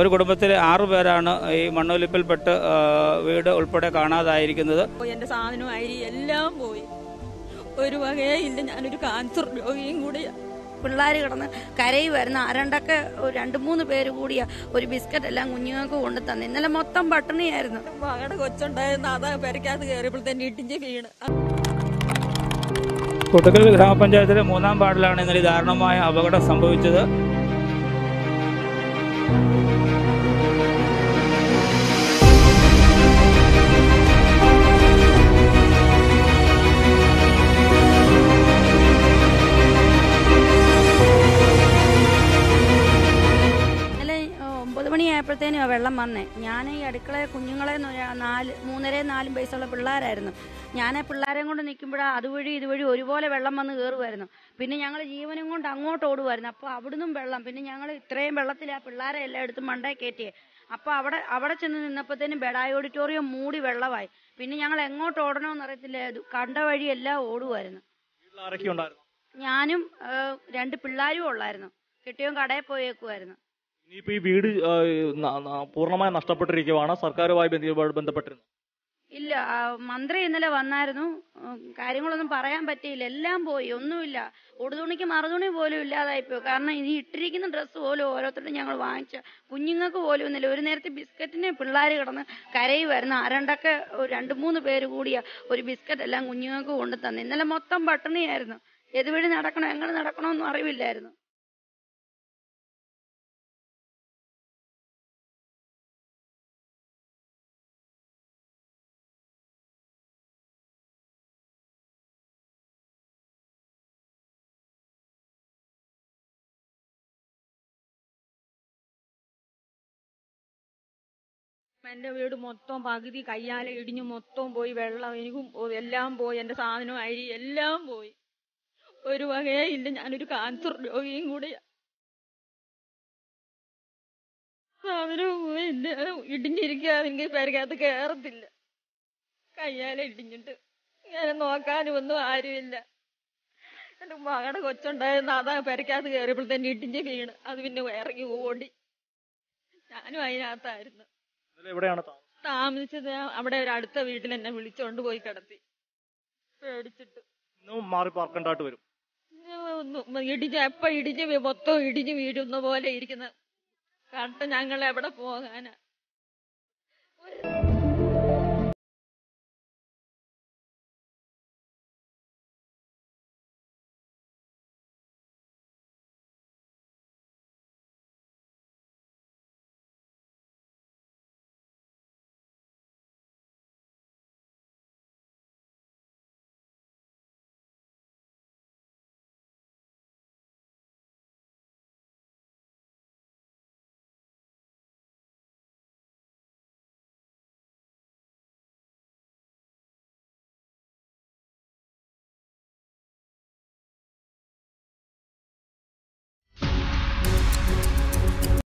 ഒരു കുടുംബത്തിൽ ആറു പേരാണ് ഈ മണ്ണൊലിപ്പിൽപ്പെട്ട് വീട് ഉൾപ്പെടെ കാണാതായിരിക്കുന്നത്. എന്റെ സാധനവും അരി എല്ലാം പോയി. ഒരു വകയേ ഇല്ല ഞാനൊരു കാൻസർ രോഗിയും കൂടിയാ. പിള്ളേർ കിടന്ന് കരയുമായിരുന്നു അരണ്ടൊക്കെ ഒരു രണ്ട് മൂന്ന് പേര് കൂടിയ ഒരു ബിസ്ക്കറ്റ് എല്ലാം കുഞ്ഞുങ്ങൾക്ക് കൊണ്ടു തന്നെ. ഇന്നലെ മൊത്തം പട്ടിണിയായിരുന്നു. മകളുടെ കൊച്ചുണ്ടായിരുന്നു. അതാ പെരക്കകത്ത് കയറിയപ്പോഴത്തേന് ഇടിഞ്ഞ് വീണ്. കുട്ടക്കൽ ഗ്രാമപഞ്ചായത്തിലെ മൂന്നാം വാർഡിലാണ് ഇന്നലെ ദാരുണമായ അപകടം സംഭവിച്ചത്. മണിയായപ്പോഴത്തേനും വെള്ളം വന്നേ. ഞാൻ ഈ അടുക്കളയെ കുഞ്ഞുങ്ങളെ നാല് മൂന്നര നാലും വയസ്സുള്ള പിള്ളേരായിരുന്നു. ഞാൻ ആ പിള്ളേരെയും കൊണ്ട് നിൽക്കുമ്പോഴാണ് അതുവഴി ഇതുവഴി ഒരുപോലെ വെള്ളം വന്ന് കയറുമായിരുന്നു പിന്നെ ഞങ്ങൾ ജീവനും കൊണ്ട് അങ്ങോട്ട് ഓടുമായിരുന്നു അപ്പോൾ അവിടുന്നും വെള്ളം. പിന്നെ ഞങ്ങൾ ഇത്രയും വെള്ളത്തിൽ ആ പിള്ളേരെ എല്ലാം എടുത്ത് മണ്ടേ കയറ്റിയേ. അപ്പോൾ അവിടെ അവിടെ ചെന്ന് നിന്നപ്പോഴത്തേനും ബെഡായി ഓഡിറ്റോറിയം മൂടി വെള്ളമായി. പിന്നെ ഞങ്ങൾ എങ്ങോട്ട് ഓടണമെന്ന് അറിയത്തില്ല. കണ്ട വഴി എല്ലാം ഓടുമായിരുന്നു ഞാനും രണ്ട് പിള്ളേരും ഉള്ളായിരുന്നു. കെട്ടിയോൻ കടയിൽ പോയേക്കുമായിരുന്നു ഇനിയിപ്പോ ഈ വീട് പൂർണമായി നഷ്ടപ്പെട്ടിരിക്കുവാണ്. സർക്കാരുമായി ബന്ധ- ബന്ധപ്പെട്ടിരുന്നു. ഇല്ല മന്ത്രി ഇന്നലെ വന്നായിരുന്നു. കാര്യങ്ങളൊന്നും പറയാൻ പറ്റിയില്ല. എല്ലാം പോയി. ഒന്നുമില്ല. ഉടുതുണിക്ക് മറുതുണി പോലും ഇല്ലാതായിപ്പോയി കാരണം ഇനി ഇട്ടിരിക്കുന്ന ഡ്രസ്സ് പോലും ഓരോരുത്തരും ഞങ്ങൾ വാങ്ങിച്ച കുഞ്ഞുങ്ങൾക്ക് പോലും ഒന്നുമില്ല ഒരു നേരത്തെ ബിസ്ക്കറ്റിന് പിള്ളേർ കിടന്ന് കരയുമായിരുന്നു. അരണ്ടൊക്കെ ഒരു രണ്ട് മൂന്ന് പേര് കൂടിയ ഒരു ബിസ്ക്കറ്റ് എല്ലാം കുഞ്ഞുങ്ങൾക്ക് കൊണ്ടു തന്നു ഇന്നലെ മൊത്തം പട്ടിണിയായിരുന്നു. എതുവഴി നടക്കണോ എങ്ങനെ നടക്കണമെന്നും അറിവില്ലായിരുന്നു. എന്റെ വീട് മൊത്തം പകുതി കയ്യാലെ ഇടിഞ്ഞു മൊത്തം പോയി വെള്ളം എനിക്കും എല്ലാം പോയി എന്റെ സാധനവും അരി എല്ലാം പോയി. ഒരു വകയേ ഇല്ല ഞാനൊരു കാൻസർ രോഗിയും കൂടിയാ. സാധനവും പോയി എന്റെ ഇടിഞ്ഞിരിക്കുക എനിക്ക് പെരക്കകത്ത് കയറത്തില്ല കയ്യാലെ ഇടിഞ്ഞിട്ട്. ഞാൻ നോക്കാനും ഒന്നും ആരുമില്ല. എന്റെ മകളുടെ കൊച്ചുണ്ടായിരുന്നു. അതാ പെരക്കകത്ത് തന്നെ ഇടിഞ്ഞ് വീണ്. അത് പിന്നെ ഇറങ്ങി ഓടി. ഞാനും അതിനകത്തായിരുന്നു. എവിടെയാണ് താമസിച്ചത് അവിടെ ഒരു അടുത്ത വീട്ടിൽ എന്നെ വിളിച്ചോണ്ട് പോയി കിടത്തി. പേടിച്ചിട്ട്. മാറി പാർക്കണ്ടായിട്ട് വരും. ഇടിഞ്ഞ് എപ്പ ഇടിഞ്ഞ് മൊത്തം ഇടിഞ്ഞ് വീഴുന്ന പോലെ ഇരിക്കുന്ന. കണ്ട ഞങ്ങൾ എവിടെ പോകാനാ